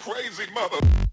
crazy mother.